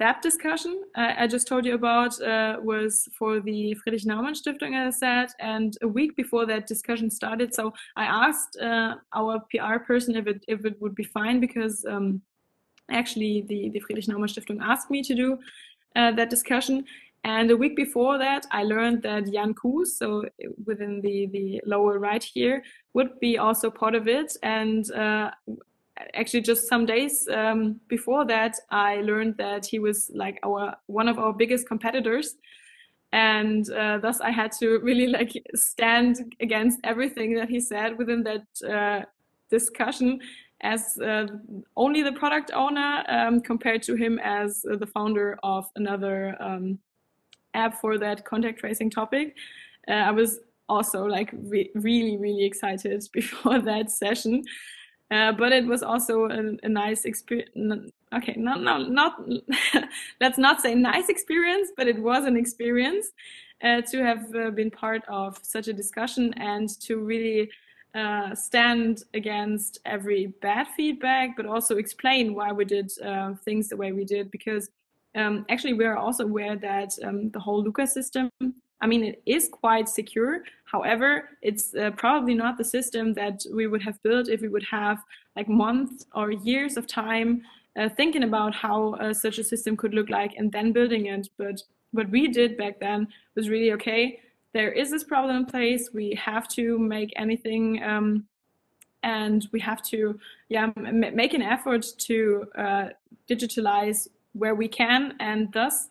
D: That discussion I, I just told you about uh, was for the Friedrich Naumann Stiftung, as I said, and a week before that discussion started. So I asked uh, our PR person if it if it would be fine because um, actually the the Friedrich Naumann Stiftung asked me to do uh, that discussion, and a week before that, I learned that Jan Koos, so within the, the lower right here, would be also part of it. And uh, actually, just some days um, before that, I learned that he was like our one of our biggest competitors. And uh, thus, I had to really like stand against everything that he said within that uh, discussion as uh, only the product owner um, compared to him as the founder of another um, app for that contact tracing topic. Uh, I was also like re really, really excited before that session. Uh, but it was also a, a nice experience. Okay, not, not, not let's not say nice experience, but it was an experience uh, to have uh, been part of such a discussion and to really uh, stand against every bad feedback, but also explain why we did uh, things the way we did. Because um, actually, we are also aware that um, the whole Luca system, I mean, it is quite secure. However, it's uh, probably not the system that we would have built if we would have like months or years of time uh, thinking about how uh, such a system could look like and then building it. But what we did back then was really okay. There is this problem in place. We have to make anything um, and we have to yeah make an effort to uh, digitalize where we can and thus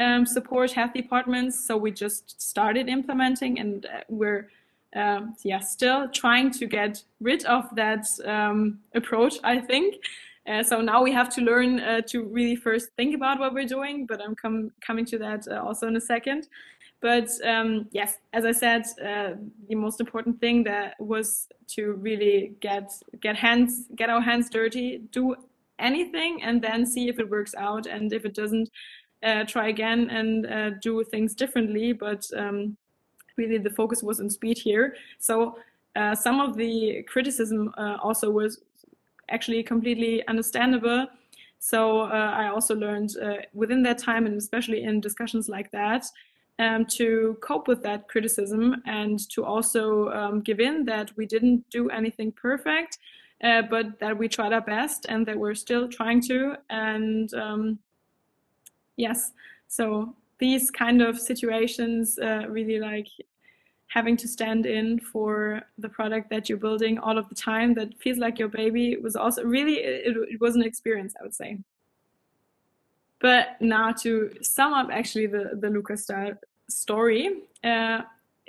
D: um, support health departments. So we just started implementing and uh, we're uh, yeah still trying to get rid of that um, approach, I think. Uh, so now we have to learn uh, to really first think about what we're doing, but I'm com coming to that uh, also in a second. But um, yes, as I said, uh, the most important thing that was to really get get hands get our hands dirty, do anything and then see if it works out. And if it doesn't, uh, try again and uh, do things differently. But um, really, the focus was on speed here. So uh, some of the criticism uh, also was actually completely understandable. So uh, I also learned uh, within that time, and especially in discussions like that, um, to cope with that criticism and to also um, give in that we didn't do anything perfect, uh, but that we tried our best and that we're still trying to. And um, yes, so these kind of situations uh, really like having to stand in for the product that you're building all of the time that feels like your baby was also really it, it was an experience i would say. But now to sum up actually the the Luca style story, uh,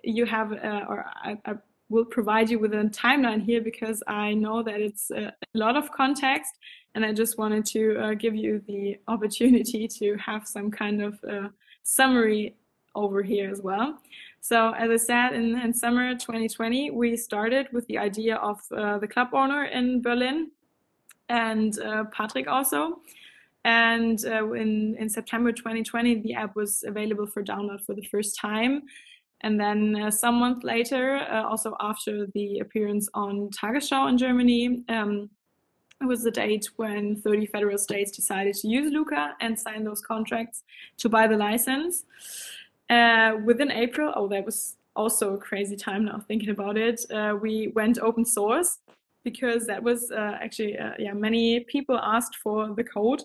D: you have, uh, or I, I, will provide you with a timeline here because I know that it's a, a lot of context and I just wanted to uh, give you the opportunity to have some kind of uh, summary over here as well. So as I said, in, in summer 2020, we started with the idea of uh, the club owner in Berlin and uh, Patrick also. And uh, in, in September 2020, the app was available for download for the first time. And then uh, some month later, uh, also after the appearance on Tagesschau in Germany, um, was the date when 30 federal states decided to use Luca and sign those contracts to buy the license. Uh, within April, oh, that was also a crazy time now thinking about it. Uh, we went open source because that was uh, actually, uh, yeah, many people asked for the code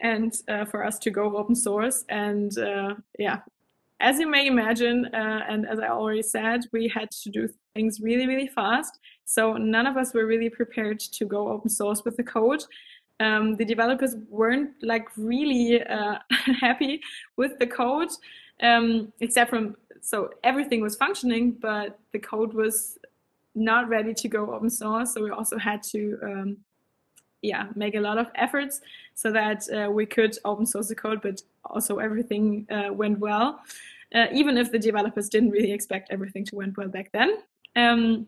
D: and uh, for us to go open source. And uh, yeah, as you may imagine, and as I already said, we had to do things really, really fast. So none of us were really prepared to go open source with the code. Um, the developers weren't like really uh, happy with the code, um, except from so everything was functioning, but the code was not ready to go open source. So we also had to um, yeah make a lot of efforts so that uh, we could open source the code but also everything uh, went well uh, even if the developers didn't really expect everything to went well back then um,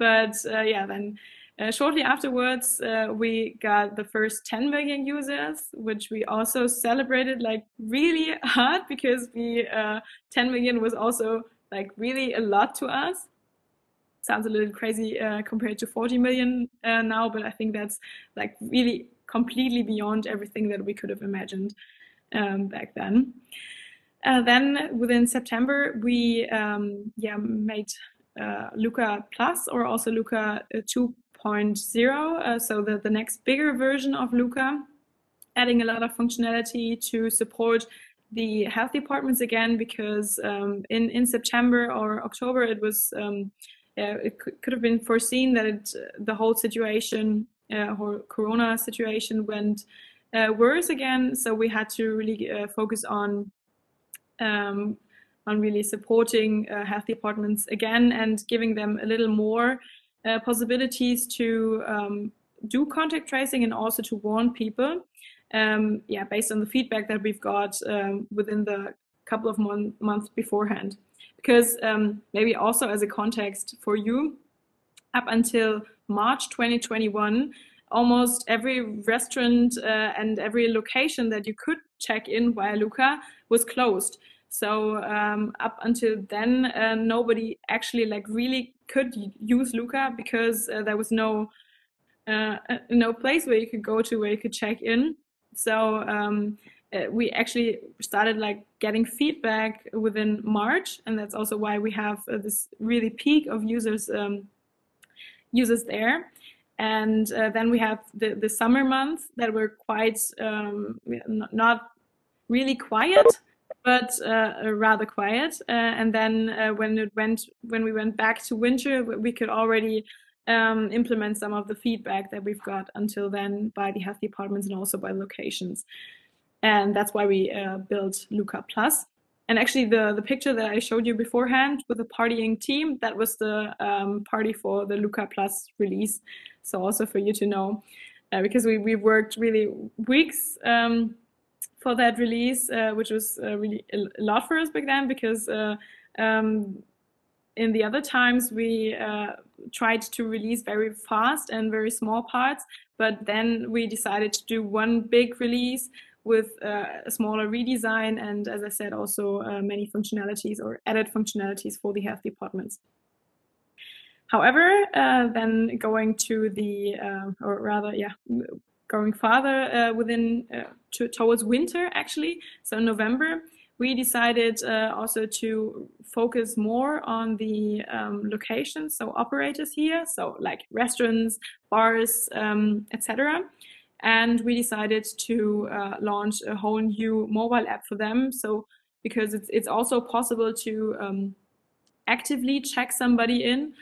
D: but uh, yeah then uh, shortly afterwards uh, we got the first 10 million users which we also celebrated like really hard because we 10 million was also like really a lot to us sounds a little crazy uh, compared to 40 million uh, now, but I think that's like really completely beyond everything that we could have imagined um, back then. Uh, then within September, we um, yeah made uh, Luca Plus or also Luca uh, 2.0, uh, so the, the next bigger version of Luca, adding a lot of functionality to support the health departments again because um, in in September or October it was um, uh, it could have been foreseen that it, the whole situation uh, or corona situation went uh, worse again. So we had to really focus on um, on really supporting health departments again and giving them a little more possibilities to um, do contact tracing and also to warn people um, yeah, based on the feedback that we've got um, within the couple of mon- months beforehand because um, maybe also as a context for you, up until March 2021, almost every restaurant uh, and every location that you could check in via Luca was closed. So um, up until then, uh, nobody actually like really could use Luca because uh, there was no uh, no place where you could go to where you could check in. So um, uh, we actually started like getting feedback within March, and that's also why we have uh, this really peak of users um, users there. And uh, then we have the, the summer months that were quite um, not really quiet, but uh, rather quiet. Uh, and then uh, when it went when we went back to winter, we could already um, implement some of the feedback that we've got until then by the health departments and also by locations and that's why we uh, built Luca Plus. And actually, the the picture that I showed you beforehand with the partying team, that was the um, party for the Luca Plus release. So also for you to know, uh, because we we worked really weeks um, for that release, uh, which was uh, really a lot for us back then because. Uh, um, in the other times, we uh, tried to release very fast and very small parts, but then we decided to do one big release with uh, a smaller redesign and, as I said, also many functionalities or added functionalities for the health departments. However, uh, then going to the, uh, or rather, yeah, going farther uh, within to, towards winter, actually, so November, we decided uh, also to focus more on the um, locations, so operators here, so like restaurants, bars, um, etc. And we decided to uh, launch a whole new mobile app for them. So because it's it's also possible to um, actively check somebody in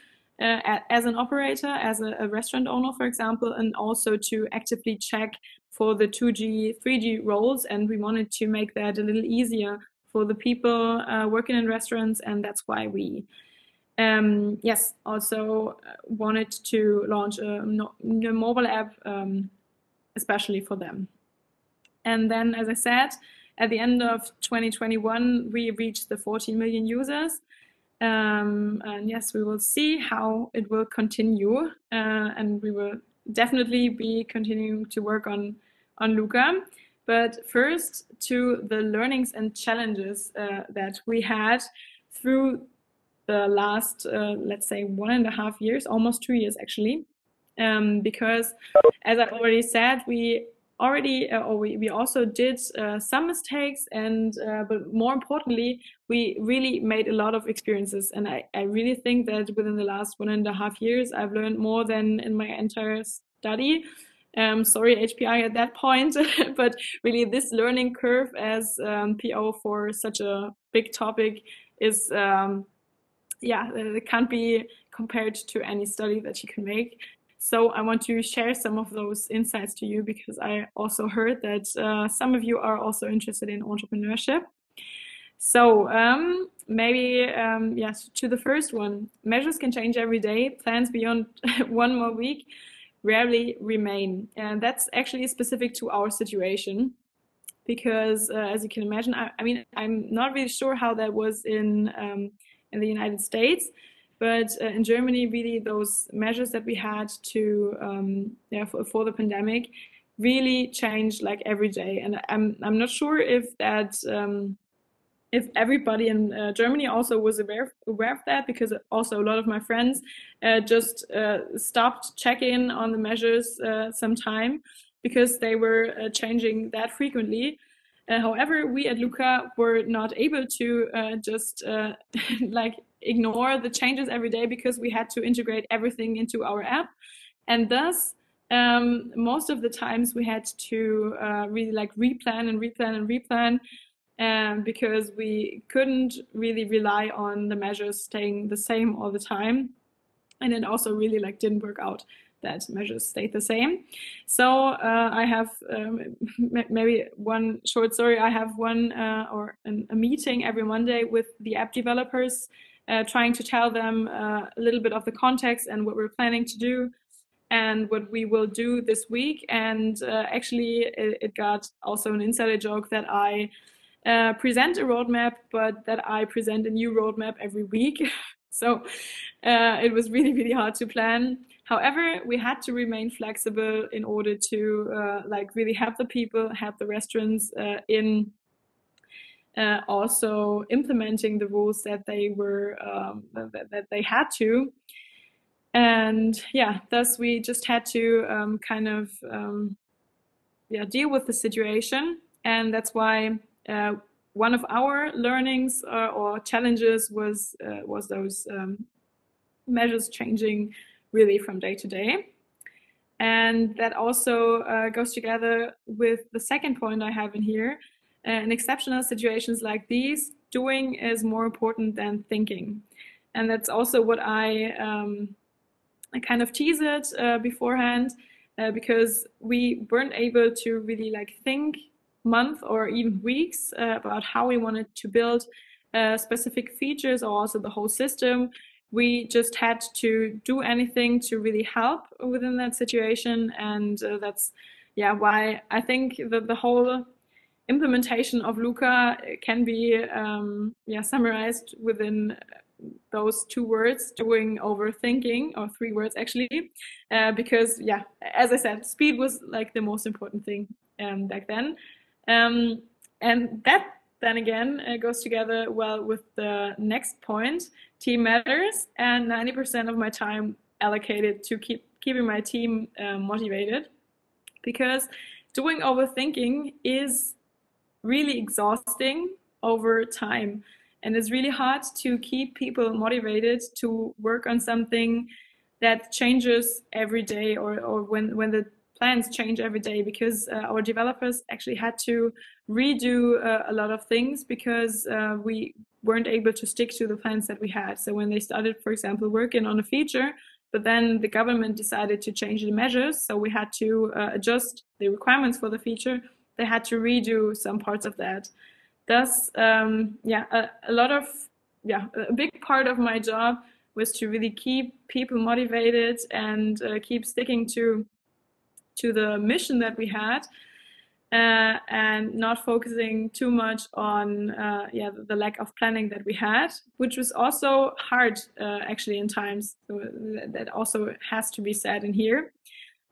D: uh, as an operator, as a, a, restaurant owner, for example, and also to actively check for the 2G, 3G roles. And we wanted to make that a little easier for the people uh, working in restaurants. And that's why we, um, yes, also uh, wanted to launch a, a mobile app, um, especially for them. And then, as I said, at the end of 2021, we reached the 14 million users. Um, and yes, we will see how it will continue, uh, and we will definitely be continuing to work on on Luca. But first, to the learnings and challenges uh, that we had through the last, uh, let's say, one and a half years, almost two years actually. Um, because, as I already said, we already uh, or we, we also did uh, some mistakes and uh, but more importantly we really made a lot of experiences. And I, I really think that within the last one and a half years i've learned more than in my entire study. Um, sorry hpi at that point but really this learning curve as um, po for such a big topic is um, yeah it can't be compared to any study that you can make so I want to share some of those insights to you because I also heard that uh, some of you are also interested in entrepreneurship. So um, maybe, um, yes, to the first one, measures can change every day. Plans beyond one more week rarely remain. And that's actually specific to our situation because uh, as you can imagine, I, I, mean, I'm not really sure how that was in, um, in the United States, but uh, in Germany, really, those measures that we had to um, yeah, for, for, the pandemic really changed like every day. And I'm I'm not sure if that um, if everybody in uh, Germany also was aware aware of that because also a lot of my friends uh, just uh, stopped checking on the measures uh, some time because they were uh, changing that frequently. Uh, however, we at Luca were not able to uh, just uh, like ignore the changes every day because we had to integrate everything into our app. And thus, um, most of the times we had to uh, really like replan and replan and replan um, because we couldn't really rely on the measures staying the same all the time. And it also really like didn't work out that measures stayed the same. So uh, I have um, maybe one short story. I have one uh, or an, a meeting every Monday with the app developers uh, trying to tell them uh, a little bit of the context and what we're planning to do and what we will do this week. And uh, actually, it, it, got also an insider joke that I uh, present a roadmap, but that I present a new roadmap every week. so uh, it was really, really hard to plan. However, we had to remain flexible in order to uh, like really help the people, help the restaurants in uh, also implementing the rules that they were um, that, that, they had to. And yeah thus we just had to um, kind of um, yeah deal with the situation. And that's why uh, one of our learnings uh, or challenges was uh, was those um, measures changing really from day to day. And that also uh, goes together with the second point i have in here in exceptional situations like these, doing is more important than thinking. And that's also what I, um, I kind of teased it uh, beforehand uh, because we weren't able to really like think month or even weeks uh, about how we wanted to build uh, specific features or also the whole system. We just had to do anything to really help within that situation. And uh, that's, yeah, why I think that the whole implementation of Luca can be um, yeah, summarized within those two words, doing overthinking, or three words actually, uh, because yeah, as I said, speed was like the most important thing um, back then. Um, and that then again uh, goes together well with the next point, team matters, and 90% of my time allocated to keep keeping my team uh, motivated because doing overthinking is really exhausting over time. And it's really hard to keep people motivated to work on something that changes every day or, or when, when the plans change every day because uh, our developers actually had to redo uh, a lot of things because uh, we weren't able to stick to the plans that we had. So when they started, for example, working on a feature, but then the government decided to change the measures, so we had to uh, adjust the requirements for the feature. They had to redo some parts of that. Thus, um, yeah, a, a lot of yeah, a big part of my job was to really keep people motivated and uh, keep sticking to to the mission that we had uh, and not focusing too much on uh, yeah the lack of planning that we had, which was also hard uh, actually in times. So that also has to be said in here.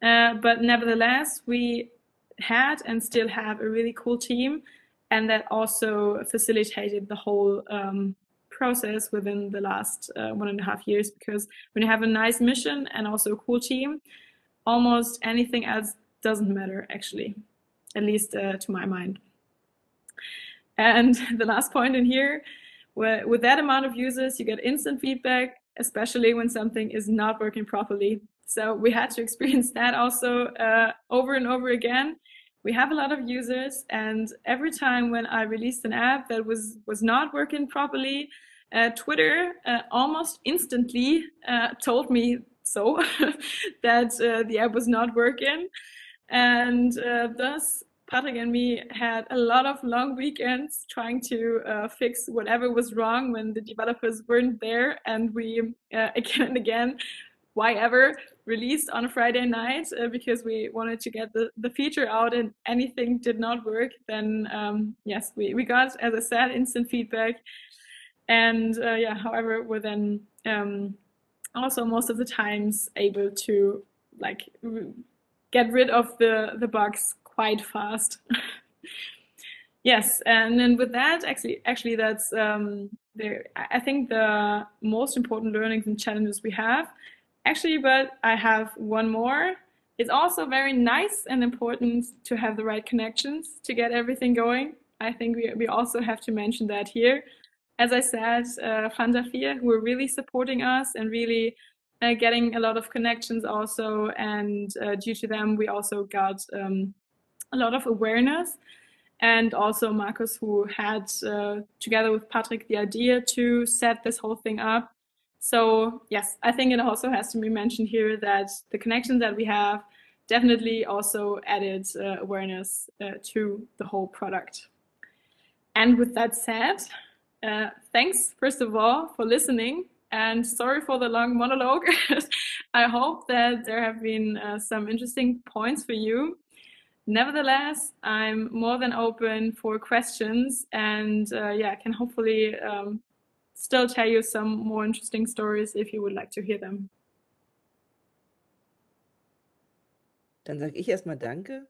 D: Uh, but nevertheless, we had and still have a really cool team, and that also facilitated the whole um, process within the last uh, one and a half years. Because when you have a nice mission and also a cool team, almost anything else doesn't matter actually, at least uh, to my mind. And the last point in here, with that amount of users, you get instant feedback, especially when something is not working properly. So we had to experience that also uh, over and over again. We have a lot of users, and every time when I released an app that was was not working properly, uh, Twitter uh, almost instantly uh, told me so that uh, the app was not working. And uh, thus, Patrick and me had a lot of long weekends trying to uh, fix whatever was wrong when the developers weren't there. And we, again and again, why ever, released on a Friday night uh, because we wanted to get the, the feature out and anything did not work. Then, um, yes, we, we got, as I said, instant feedback. And uh, yeah, however, we're then um, also most of the times able to like get rid of the the bugs quite fast. yes, and then with that, actually, actually, that's um, there. I think the most important learnings and challenges we have. Actually, but I have one more. It's also very nice and important to have the right connections to get everything going. I think we, we also have to mention that here as I said, uh, Fanta Vier, who are really supporting us and really uh, getting a lot of connections also. And uh, due to them, we also got um, a lot of awareness. And also Marcus, who had, uh, together with Patrick, the idea to set this whole thing up. So yes, I think it also has to be mentioned here that the connections that we have definitely also added uh, awareness uh, to the whole product. And with that said, uh, thanks, first of all, for listening. And sorry for the long monologue. I hope that there have been uh, some interesting points for you. Nevertheless, I'm more than open for questions and uh, yeah, can hopefully um, still tell you some more interesting stories if you would like to hear them.
A: Dann sage ich erstmal Danke